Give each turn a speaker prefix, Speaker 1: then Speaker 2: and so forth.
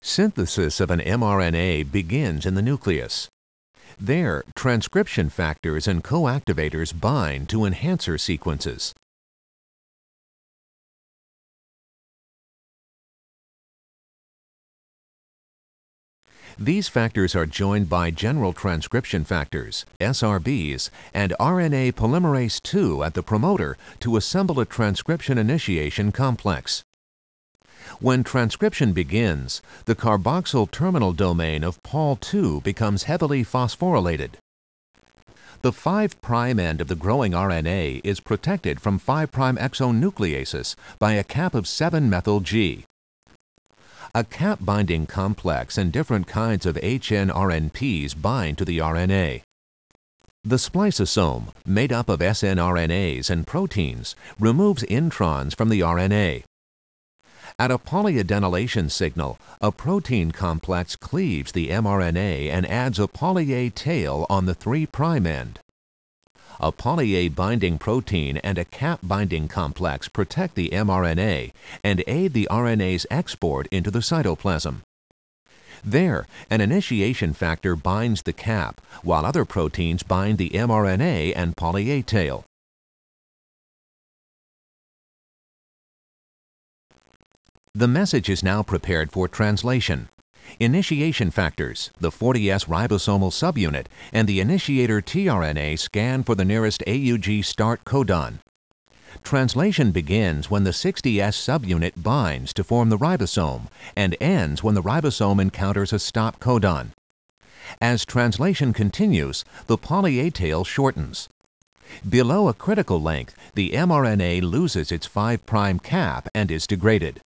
Speaker 1: Synthesis of an mRNA begins in the nucleus. There, transcription factors and coactivators bind to enhancer sequences. These factors are joined by general transcription factors, SRBs, and RNA polymerase II at the promoter to assemble a transcription initiation complex. When transcription begins, the carboxyl terminal domain of Pol II becomes heavily phosphorylated. The 5' end of the growing RNA is protected from 5' exonucleases by a cap of 7-methyl-G. A cap-binding complex and different kinds of hnRNPs bind to the RNA. The spliceosome, made up of snRNAs and proteins, removes introns from the RNA. At a polyadenylation signal, a protein complex cleaves the mRNA and adds a poly-A tail on the 3' end. A poly-A binding protein and a cap binding complex protect the mRNA and aid the RNA's export into the cytoplasm. There, an initiation factor binds the cap, while other proteins bind the mRNA and poly-A tail. The message is now prepared for translation. Initiation factors, the 40S ribosomal subunit, and the initiator tRNA scan for the nearest AUG start codon. Translation begins when the 60S subunit binds to form the ribosome and ends when the ribosome encounters a stop codon. As translation continues, the poly-A tail shortens. Below a critical length, the mRNA loses its 5' cap and is degraded.